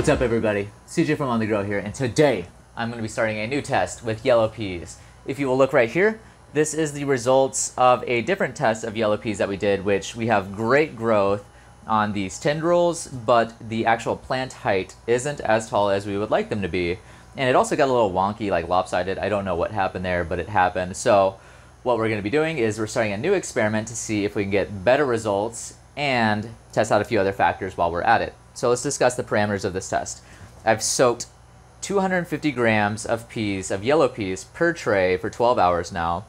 What's up everybody? CJ from On The Grow here, and today I'm going to be starting a new test with yellow peas. If you will look right here, this is the results of a different test of yellow peas that we did, which we have great growth on these tendrils, but the actual plant height isn't as tall as we would like them to be. And it also got a little wonky, like lopsided. I don't know what happened there, but it happened. So what we're going to be doing is we're starting a new experiment to see if we can get better results and test out a few other factors while we're at it. So let's discuss the parameters of this test. I've soaked 250 grams of peas, of yellow peas, per tray for 12 hours now,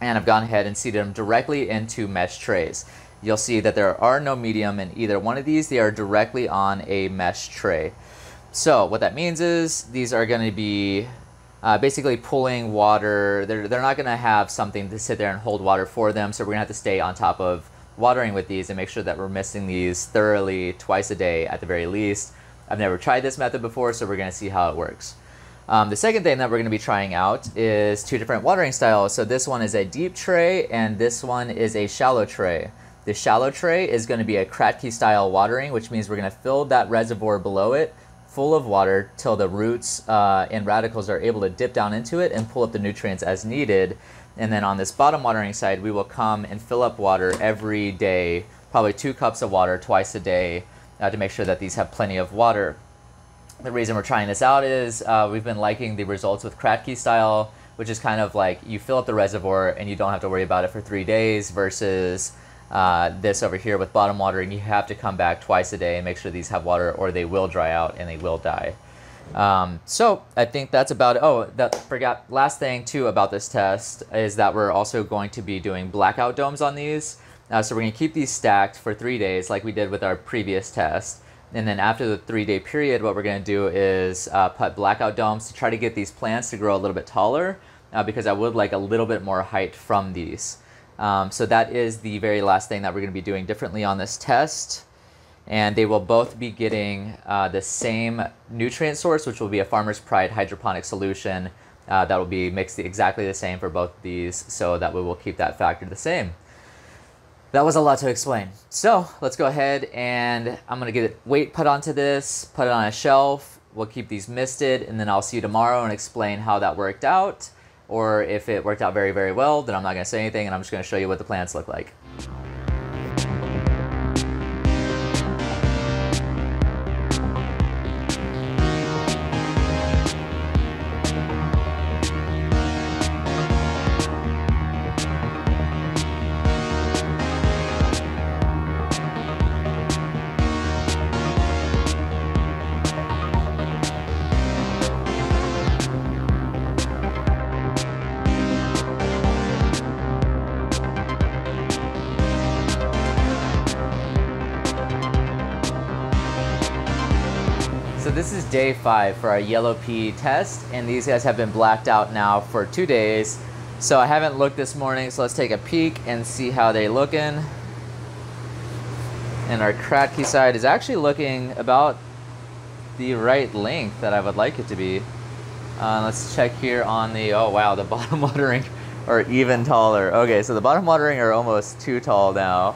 and I've gone ahead and seeded them directly into mesh trays. You'll see that there are no medium in either one of these. They are directly on a mesh tray. So what that means is these are going to be uh, basically pulling water. They're, they're not going to have something to sit there and hold water for them, so we're going to have to stay on top of watering with these and make sure that we're missing these thoroughly twice a day at the very least. I've never tried this method before, so we're going to see how it works. Um, the second thing that we're going to be trying out is two different watering styles. So this one is a deep tray and this one is a shallow tray. The shallow tray is going to be a Kratky style watering, which means we're going to fill that reservoir below it full of water till the roots uh, and radicles are able to dip down into it and pull up the nutrients as needed. And then on this bottom watering side, we will come and fill up water every day, probably two cups of water twice a day uh, to make sure that these have plenty of water. The reason we're trying this out is uh, we've been liking the results with Kratky style, which is kind of like you fill up the reservoir and you don't have to worry about it for three days versus uh, this over here with bottom watering, you have to come back twice a day and make sure these have water or they will dry out and they will die. Um, so I think that's about it. Oh, that forgot. Last thing too about this test is that we're also going to be doing blackout domes on these. Uh, so we're going to keep these stacked for three days like we did with our previous test. And then after the three day period, what we're going to do is uh, put blackout domes to try to get these plants to grow a little bit taller uh, because I would like a little bit more height from these. Um, so that is the very last thing that we're going to be doing differently on this test and they will both be getting uh, the same nutrient source, which will be a Farmer's Pride hydroponic solution uh, that will be mixed exactly the same for both these, so that we will keep that factor the same. That was a lot to explain. So let's go ahead and I'm gonna get weight put onto this, put it on a shelf. We'll keep these misted, and then I'll see you tomorrow and explain how that worked out. Or if it worked out very, very well, then I'm not gonna say anything, and I'm just gonna show you what the plants look like. This is day five for our yellow pea test, and these guys have been blacked out now for two days. So I haven't looked this morning, so let's take a peek and see how they looking. And our Kratky side is actually looking about the right length that I would like it to be. Uh, let's check here on the, oh wow, the bottom watering are even taller. Okay, so the bottom watering are almost too tall now.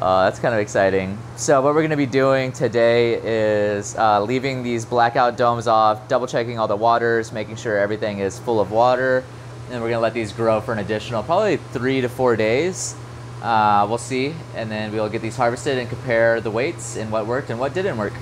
Uh, that's kind of exciting. So what we're going to be doing today is uh, leaving these blackout domes off, double checking all the waters, making sure everything is full of water. And we're going to let these grow for an additional probably three to four days. Uh, we'll see. And then we'll get these harvested and compare the weights and what worked and what didn't work.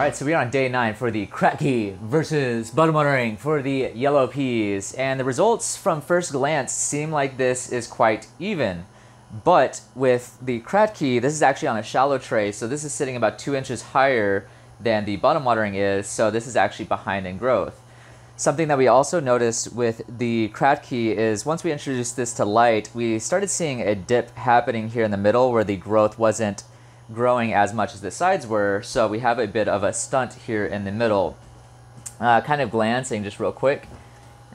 All right, so we're on day nine for the Kratky versus bottom watering for the yellow peas. And the results from first glance seem like this is quite even. But with the Kratky, this is actually on a shallow tray, so this is sitting about two inches higher than the bottom watering is, so this is actually behind in growth. Something that we also noticed with the Kratky is once we introduced this to light, we started seeing a dip happening here in the middle where the growth wasn't growing as much as the sides were, so we have a bit of a stunt here in the middle. Uh, kind of glancing just real quick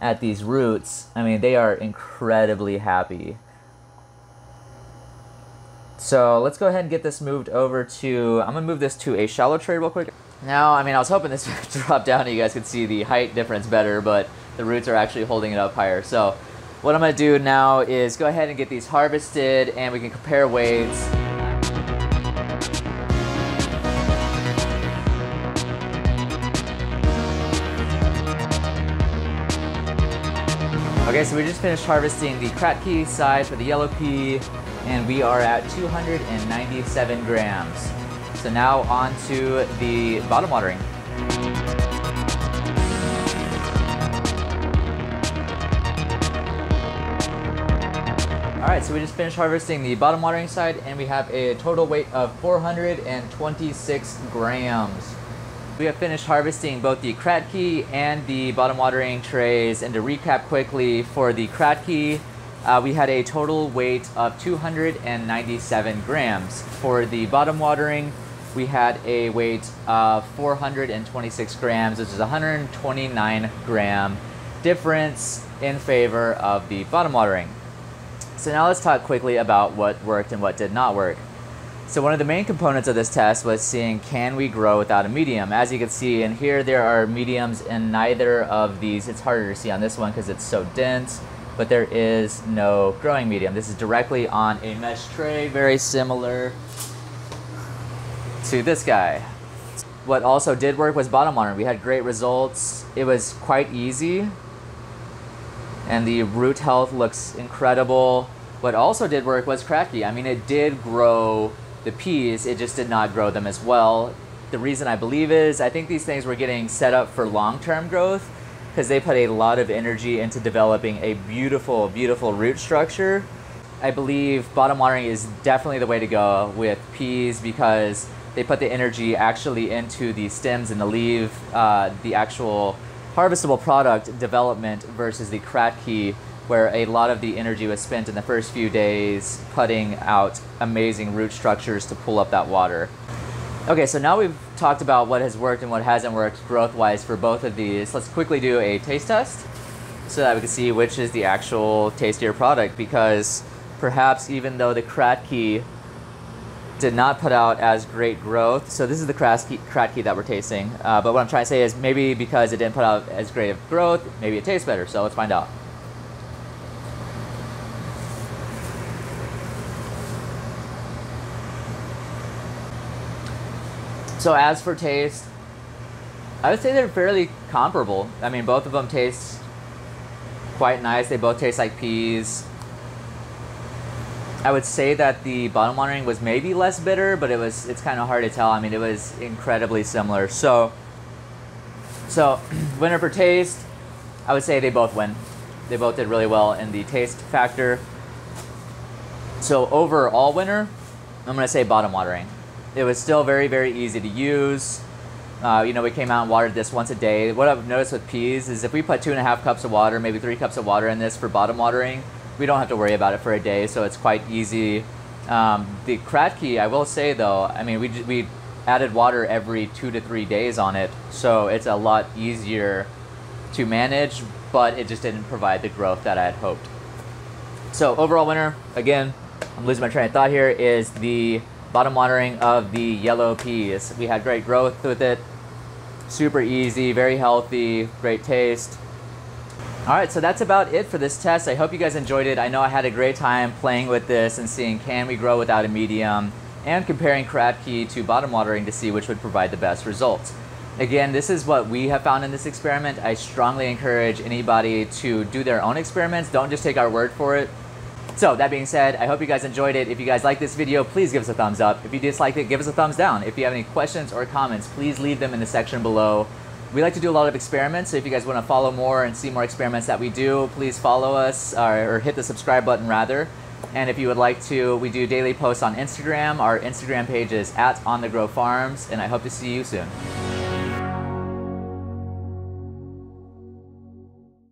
at these roots, I mean, they are incredibly happy. So let's go ahead and get this moved over to, I'm gonna move this to a shallow tray real quick. Now, I mean, I was hoping this would drop down and you guys could see the height difference better, but the roots are actually holding it up higher. So what I'm gonna do now is go ahead and get these harvested and we can compare weights. Okay, so we just finished harvesting the Kratky side for the yellow pea, and we are at 297 grams. So now on to the bottom watering. All right, so we just finished harvesting the bottom watering side, and we have a total weight of 426 grams. We have finished harvesting both the Kratky and the bottom watering trays. And to recap quickly, for the Kratky, uh, we had a total weight of 297 grams. For the bottom watering, we had a weight of 426 grams, which is 129 gram difference in favor of the bottom watering. So now let's talk quickly about what worked and what did not work. So one of the main components of this test was seeing can we grow without a medium. As you can see in here there are mediums in neither of these. It's harder to see on this one because it's so dense, but there is no growing medium. This is directly on a mesh tray, very similar to this guy. What also did work was bottom watering. We had great results. It was quite easy and the root health looks incredible. What also did work was Kratky. I mean, it did grow the peas, it just did not grow them as well. The reason I believe is I think these things were getting set up for long-term growth because they put a lot of energy into developing a beautiful, beautiful root structure. I believe bottom watering is definitely the way to go with peas because they put the energy actually into the stems and the leaf, uh, the actual harvestable product development versus the Kratky where a lot of the energy was spent in the first few days putting out amazing root structures to pull up that water. Okay, so now we've talked about what has worked and what hasn't worked growth-wise for both of these. Let's quickly do a taste test so that we can see which is the actual tastier product because perhaps even though the Kratky did not put out as great growth. So this is the Kratky, that we're tasting. Uh, but what I'm trying to say is maybe because it didn't put out as great of growth, maybe it tastes better. So let's find out. So as for taste, I would say they're fairly comparable. I mean, both of them taste quite nice. They both taste like peas. I would say that the bottom watering was maybe less bitter, but it was it's kind of hard to tell. I mean, it was incredibly similar. So, so winner for taste, I would say they both win. They both did really well in the taste factor. So overall winner, I'm gonna say bottom watering. It was still very, very easy to use. Uh, you know, we came out and watered this once a day. What I've noticed with peas is if we put two and a half cups of water, maybe three cups of water in this for bottom watering, we don't have to worry about it for a day, so it's quite easy. Um, the Kratky, I will say though, I mean, we, we added water every two to three days on it, so it's a lot easier to manage, but it just didn't provide the growth that I had hoped. So overall winner, again, I'm losing my train of thought here, is the bottom watering of the yellow peas. We had great growth with it, super easy, very healthy, great taste. All right, so that's about it for this test. I hope you guys enjoyed it. I know I had a great time playing with this and seeing can we grow without a medium and comparing Kratky to bottom watering to see which would provide the best results. Again, this is what we have found in this experiment. I strongly encourage anybody to do their own experiments. Don't just take our word for it. So that being said, I hope you guys enjoyed it. If you guys like this video, please give us a thumbs up. If you disliked it, give us a thumbs down. If you have any questions or comments, please leave them in the section below. We like to do a lot of experiments, so if you guys want to follow more and see more experiments that we do, please follow us or, or hit the subscribe button rather. And if you would like to, we do daily posts on Instagram. Our Instagram page is at On The Grow Farms, and I hope to see you soon.